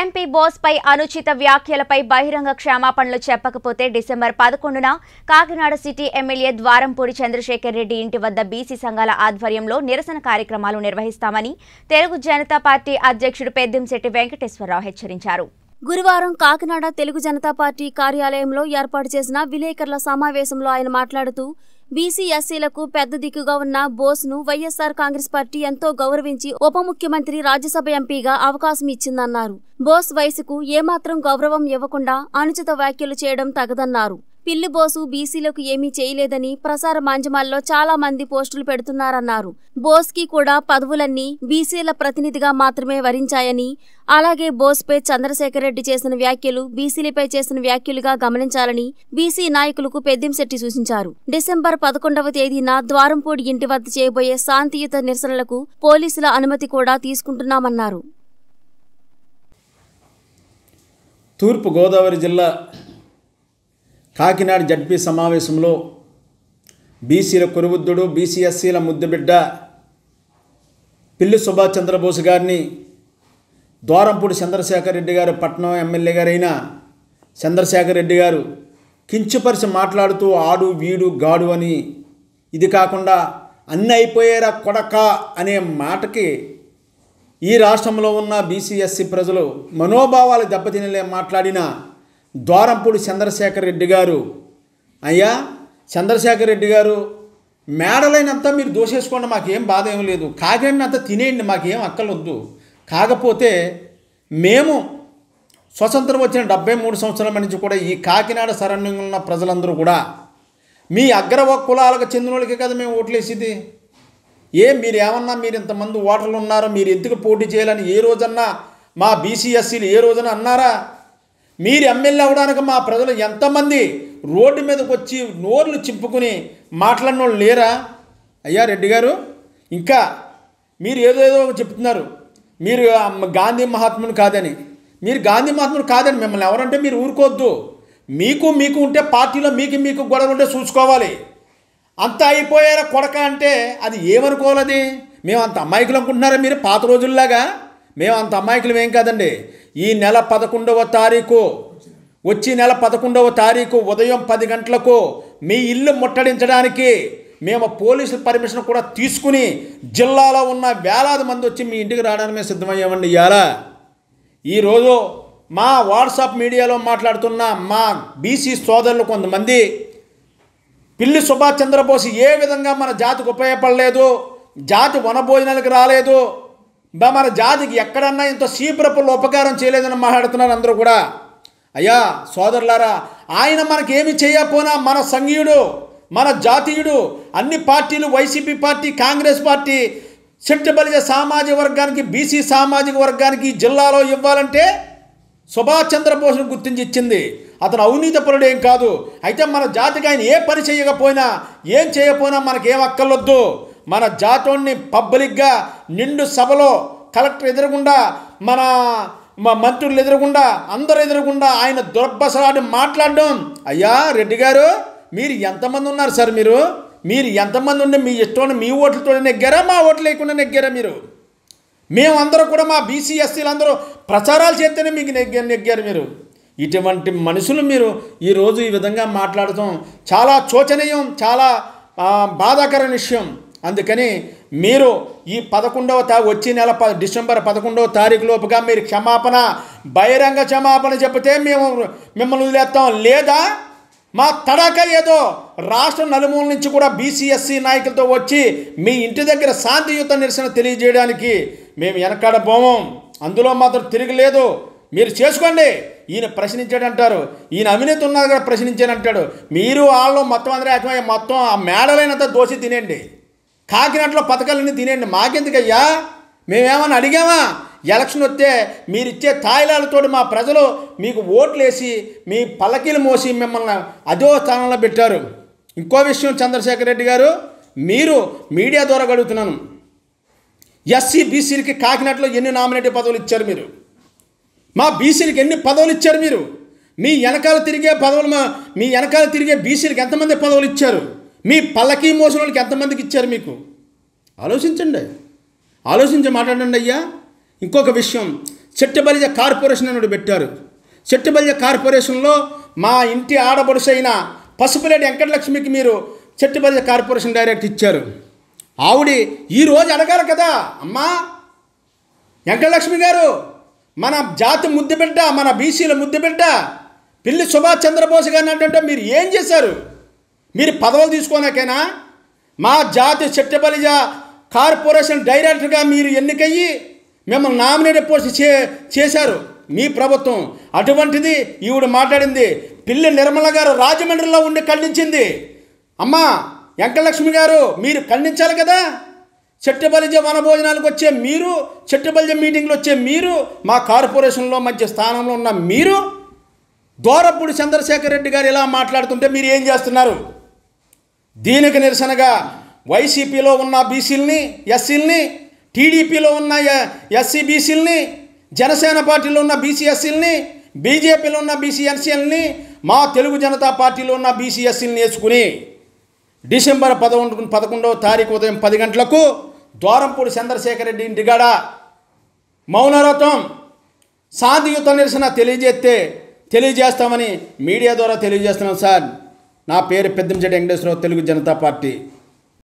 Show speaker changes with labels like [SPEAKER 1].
[SPEAKER 1] MP బోస్పై అనుచిత వ్యాఖ్యలపై బహిరంగ క్షమాపణలు చెప్పకపోతే డిసెంబర్ పదకొండున కాకినాడ సిటీ ఎమ్మెల్యే ద్వారంపూడి చంద్రశేఖర్ రెడ్డి ఇంటి వద్ద బీసీ సంఘాల ఆధ్వర్యంలో నిరసన కార్యక్రమాలు నిర్వహిస్తామని తెలుగు జనతా పార్టీ అధ్యక్షుడు పెద్దంశెట్టి వెంకటేశ్వరరావు హెచ్చరించారు.
[SPEAKER 2] గురువారం కాకినాడ తెలుగు జనతా పార్టీ కార్యాలయంలో ఏర్పాటు చేసిన విలేకరుల సమావేశంలో ఆయన మాట్లాడుతూ బీసీ ఎస్సీలకు పెద్ద దిక్కుగా ఉన్న బోస్ను వైఎస్సార్ కాంగ్రెస్ పార్టీ ఎంతో గౌరవించి ఉప ముఖ్యమంత్రి రాజ్యసభ ఎంపీగా అవకాశం ఇచ్చిందన్నారు. బోస్ వయసుకు ఏమాత్రం గౌరవం ఇవ్వకుండా అనుచిత వ్యాఖ్యలు చేయడం తగదన్నారు. పిల్లిబోసు బీసీలకు ఏమీ చేయలేదని ప్రసార మాధ్యమాల్లో చాలా మంది పోస్టులు పెడుతున్నారన్నారు. బోస్కి కూడా పదవులన్నీ బీసీల ప్రతినిధిగా మాత్రమే వరించాయని అలాగే బోస్పై చంద్రశేఖర్ రెడ్డి చేసిన వ్యాఖ్యలు బీసీలపై చేసిన వ్యాఖ్యలుగా గమనించాలని బీసీ నాయకులకు పెద్దింశెట్టి సూచించారు. డిసెంబర్ పదకొండవ తేదీన ద్వారంపూడి ఇంటి వద్ద చేయబోయే శాంతియుత నిరసనలకు పోలీసుల అనుమతి కూడా తీసుకుంటున్నామన్నారు.
[SPEAKER 3] తూర్పు గోదావరి జిల్లా కాకినాడ జడ్పీ సమావేశంలో బీసీల కురువుద్దుడు బీసీఎస్సీల ముద్దుబిడ్డ పిల్లి సుభాష్ చంద్రబోస్ గారిని ద్వారంపూడి చంద్రశేఖర్ రెడ్డి గారు పట్నం ఎమ్మెల్యే గారైన చంద్రశేఖర్ రెడ్డి గారు కించుపరిచి మాట్లాడుతూ ఆడు వీడు గాడు అని ఇది కాకుండా అన్నీ అయిపోయేరా కొడక అనే మాటకి ఈ రాష్ట్రంలో ఉన్న బీసీఎస్సీ ప్రజలు మనోభావాలు దెబ్బతినలే మాట్లాడిన ద్వారంపూడి చంద్రశేఖర్ రెడ్డి గారు. అయ్యా చంద్రశేఖర్ రెడ్డి గారు మేడలైనంతా మీరు దోషేసుకోండి మాకేం బాధ ఏం లేదు. కాకినాడినంతా తినేయండి మాకేం అక్కలొద్దు కాకపోతే మేము స్వతంత్రం వచ్చిన డెబ్బై మూడు సంవత్సరాల నుంచి కూడా ఈ కాకినాడ సరౌండింగ్ ఉన్న ప్రజలందరూ కూడా మీ అగ్ర కులాలకు చెందిన వాళ్ళకే కదా మేము ఓట్లేసేది. ఏ మీరు ఏమన్నా మీరు ఇంతమంది ఓటర్లు ఉన్నారో? మీరు ఎందుకు పోటీ చేయాలని ఏ రోజన్నా మా బీసీఎస్సీలు ఏ రోజున అన్నారా? మీరు ఎమ్మెల్యే అవడానికి మా ప్రజలు ఎంతమంది రోడ్డు మీదకి వచ్చి నోర్లు చింపుకుని మాట్లాడిన వాళ్ళు లేరా? అయ్యా రెడ్డి గారు ఇంకా మీరు ఏదో ఏదో చెప్తున్నారు. మీరు గాంధీ మహాత్ముని కాదని. మీరు గాంధీ మహాత్ముడు కాదని మిమ్మల్ని ఎవరంటే మీరు ఊరుకోవద్దు. మీకు మీకు ఉంటే పార్టీలో మీకు మీకు గొడవలు ఉంటే చూసుకోవాలి. అంత అయిపోయారా కొడక అంటే అది ఏమనుకోవాలి మేము అంత అమాయకులు అనుకుంటున్నారా మీరు పాత రోజుల్లాగా? మేము అంత అమాయకులు ఏం కాదండి. ఈ నెల పదకొండవ తారీఖు వచ్చి నెల పదకొండవ తారీఖు ఉదయం పది గంటలకు మీ ఇల్లు ముట్టడించడానికి మేము పోలీసుల పర్మిషన్ కూడా తీసుకుని జిల్లాలో ఉన్న వేలాది మంది వచ్చి మీ ఇంటికి రావడానికి మేము సిద్ధమయ్యామండి ఇవాళ ఈరోజు మా వాట్సాప్ మీడియాలో మాట్లాడుతున్న మా బీసీ సోదరులు కొంతమంది పిల్లి సుభాష్ చంద్రబోస్ ఏ విధంగా మన జాతికి ఉపయోగపడలేదు జాతి వనభోజనాలకు రాలేదు మన జాతికి ఎక్కడన్నా ఇంత సీపురపుల్లో ఉపకారం చేయలేదని మాట్లాడుతున్నారు అందరూ కూడా. అయ్యా సోదరులారా ఆయన మనకేమి చేయకపోనా? మన సంఘీయుడు మన జాతీయుడు అన్ని పార్టీలు YCP party Congress party Settibalija సామాజిక వర్గానికి బీసీ సామాజిక వర్గానికి జిల్లాలో ఇవ్వాలంటే సుభాష్ చంద్రబోస్ను గుర్తించి ఇచ్చింది అతను అవినీతిపరుడు ఏం కాదు. అయితే మన జాతికి ఆయన ఏ పని చేయకపోయినా ఏం చేయకపోయినా మనకేం అక్కర్లొద్దు. మన జాతోన్ని పబ్లిక్గా నిండు సభలో కలెక్టర్ ఎదురుగుండా మన మంత్రులు ఎదురుగుండా అందరు ఎదురుగుండా ఆయన దుర్భసలాడి మాట్లాడడం. అయ్యా రెడ్డి గారు మీరు ఎంతమంది ఉన్నారు సార్ మీరు? మీరు ఎంతమంది ఉండి మీ ఇష్టం మీ ఓట్లతో నెగ్గారా మా ఓట్లు లేకుండా నెగ్గారా మీరు? మేమందరూ కూడా మా బీసీ ఎస్సీలు అందరూ ప్రచారాలు చేస్తేనే మీకు నెగ్గారు నెగ్గారు మీరు. ఇటువంటి మనుషులు మీరు ఈరోజు ఈ విధంగా మాట్లాడటం చాలా శోచనీయం చాలా బాధాకరమైన విషయం. అందుకని మీరు ఈ పదకొండవ తా వచ్చే నెల ప డిసెంబర్ పదకొండవ తారీఖు లోపుగా మీరు క్షమాపణ బహిరంగ క్షమాపణ చెబితే మేము మిమ్మల్ని వదిలేస్తాం. లేదా మా తడాక ఏదో రాష్ట్ర నలుమూల నుంచి కూడా బీసీఎస్సీ నాయకులతో వచ్చి మీ ఇంటి దగ్గర శాంతియుత నిరసన తెలియజేయడానికి మేము వెనకాడ పోము. అందులో మాత్రం తిరగలేదు మీరు చేసుకోండి. ఈయన ప్రశ్నించాడంటారు ఈయన అవినీతి ఉన్నారు కదా ప్రశ్నించాడంటాడు మీరు వాళ్ళు మొత్తం అందరూ మొత్తం ఆ మేడలైనంత దోషి తినండి కాకినాడలో పథకాలన్నీ తినేయండి. మాకెందుకయ్యా? మేమేమన్నా అడిగామా? ఎలక్షన్ వస్తే మీరిచ్చే తాయిలాలతో మా ప్రజలు మీకు ఓట్లేసి మీ పల్లకీలు మోసి మిమ్మల్ని అదో స్థానంలో పెట్టారు. ఇంకో విషయం చంద్రశేఖర్ రెడ్డి గారు మీరు మీడియా ద్వారా అడుగుతున్నాను. ఎస్సీ బీసీలకి కాకినాడలో ఎన్ని నామినేటివ్ పదవులు ఇచ్చారు మీరు? మా బీసీలకి ఎన్ని పదవులు ఇచ్చారు మీరు? మీ వెనకాల తిరిగే పదవులు మీ వెనకాల తిరిగే బీసీలకి ఎంతమంది పదవులు ఇచ్చారు? మీ పల్లకీ మోసిన వాళ్ళకి ఎంతమందికి ఇచ్చారు మీకు? ఆలోచించండి. ఆలోచించి మాట్లాడండి అయ్యా. ఇంకొక విషయం చెట్టుబలిజ కార్పొరేషన్ అని పెట్టారు. చెట్టుబలిజ కార్పొరేషన్లో మా ఇంటి ఆడపడుసైన పసుపులేటి వెంకటలక్ష్మికి మీరు చెట్టుబలిజ కార్పొరేషన్ డైరెక్ట్ ఇచ్చారు. ఆవిడి ఈరోజు అడగాలి కదా. అమ్మా వెంకటలక్ష్మి గారు మన జాతి ముద్దుబిడ్డ మన బీసీల ముద్దుబిడ్డ పిల్లి సుభాష్ చంద్రబోస్ గారిని అంటే మీరు ఏం చేశారు? మీరు పదవులు తీసుకోనాకేనా? మా జాతి చెట్టబలిజ కార్పొరేషన్ డైరెక్టర్గా మీరు ఎన్నికయ్యి మిమ్మల్ని నామినేట్ పోస్ట్ చే చేశారు. మీ ప్రభుత్వం. అటువంటిది ఈవిడ మాట్లాడింది. పిల్లి నిర్మల గారు రాజమండ్రిలో ఉండి ఖండించింది. అమ్మా వెంకటలక్ష్మి గారు మీరు ఖండించాలి కదా? చెట్టుబలిజ వనభోజనాలకు వచ్చే మీరు చెట్టుబలిజ మీటింగ్లు వచ్చే మీరు మా కార్పొరేషన్లో మధ్య స్థానంలో ఉన్న మీరు దోరపూడి చంద్రశేఖర్ రెడ్డి గారు ఇలా మాట్లాడుతుంటే మీరు ఏం చేస్తున్నారు? దీనికి నిరసనగా వైసీపీలో ఉన్న బీసీలని ఎస్సీలని టీడీపీలో ఉన్న ఎస్సీ బీసీలని జనసేన పార్టీలో ఉన్న బీసీ ఎస్సీలని బీజేపీలో ఉన్న బీసీ ఎన్సీఎల్ని మా తెలుగు జనతా పార్టీలో ఉన్న బీసీ ఎస్సీలని వేసుకుని డిసెంబర్ పదకొండు పదకొండవ తారీఖు ఉదయం పది గంటలకు ద్వారంపూడి చంద్రశేఖర్ రెడ్డి ఇంటిగాడ మౌనరథం శాంతియుత నిరసన తెలియజేస్తే తెలియజేస్తామని మీడియా ద్వారా తెలియజేస్తున్నాం సార్. నా పేరు పెద్దంచెడ్డి వెంకటేశ్వరరావు తెలుగు జనతా పార్టీ.